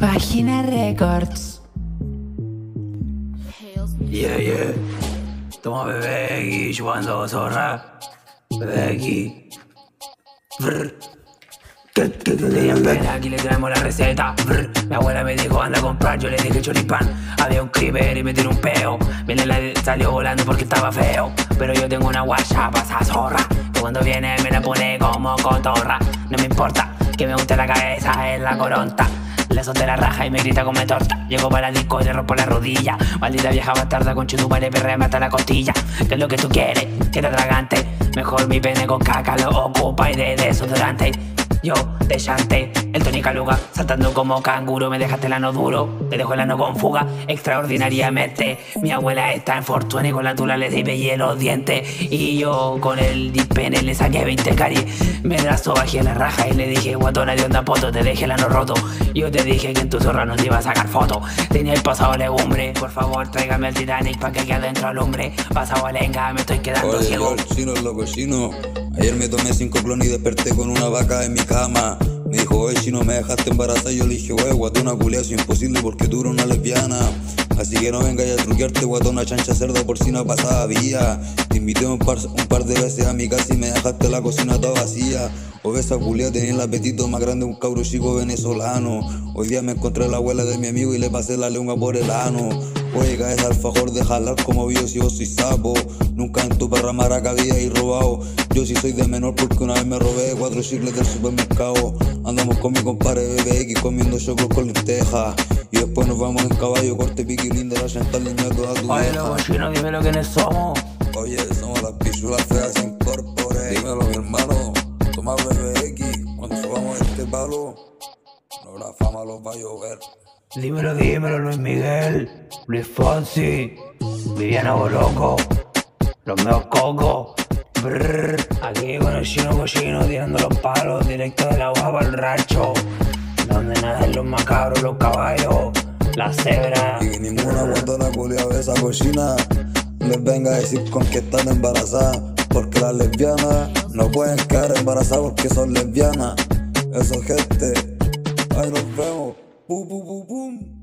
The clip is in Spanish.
Vagina Records. Yeah, yeah. Toma bebé aquí chupando zorra. Bebé aquí. Brr. ¿Qué, qué, qué querían ver? Aquí le traemos la receta. Brr. Mi abuela me dijo anda a comprar, yo le dije choripán. Había un creeper y me tiró un peo. Viene la salió volando porque estaba feo. Pero yo tengo una guacha esa zorra. Que cuando viene me la pone como cotorra. No me importa que me guste la cabeza en la coronta. La raja y me grita como torta. Llego para el disco y le rompo la rodilla. Maldita vieja bastarda con chutupa le perrea hasta la costilla. ¿Qué es lo que tú quieres? Que te atragante. Mejor mi pene con caca lo ocupa y de desodorante. Yo, de chante, el Tony Caluga, saltando como canguro, me dejaste el ano duro, te dejo el ano con fuga, extraordinariamente. Mi abuela está en fortuna y con la tula le di los dientes. Y yo con el dispene le saqué 20 cari. Me brazo, bajé la raja y le dije, guatona de onda poto, te dejé el ano roto. Yo te dije que en tu zorra no te iba a sacar foto. Tenía el pasado legumbre, por favor tráigame el Titanic pa' que quede dentro alumbre. Pasado a lenga, me estoy quedando Oye, ciego. yo, el chino, el loco chino. Ayer me tomé cinco clones y desperté con una vaca en mi Me dijo, oye, chino, me dejaste embarazada. Yo le dije, oye, guatona culea, es imposible porque tú eres una lesbiana. Así que no vengas a truquearte, guatona chancha cerda por si no pasaba vía. Te invité un par, de veces a mi casa y me dejaste la cocina toda vacía. Obesa culea tenía el apetito más grande de un cabro chico venezolano. Hoy día me encontré a la abuela de mi amigo y le pasé la lengua por el ano. Oiga, es alfajor de jalar como yo si yo soy sapo. Nunca en tu perra maraca había y robado. Yo sí soy de menor porque una vez me robé cuatro chicles del supermercado. Andamos con mi compadre BBX comiendo chocos con lentejas. Y después nos vamos en caballo, corte pique linda la chantal niña toda tu Oye, loco chino, dime lo que somos. Oye, somos las pichulas feas incorpore. Dímelo, mi hermano. Toma BBX. Cuando subamos este palo, no la fama los va a llover. Dímelo, dímelo, Luis Miguel, Luis Fonsi, Viviana Boloco, los meos cocos. Brrr, aquí con el chino cochino tirando los palos directo de la guapa al rancho. Donde nacen los macabros, los caballos, las cebras. Y ninguna guatona culia de esa cochina les venga a decir con que están embarazadas. Porque las lesbianas no pueden quedar embarazadas porque son lesbianas. Eso, gente. Ahí nos vemos. Bum, bum, bum, bum.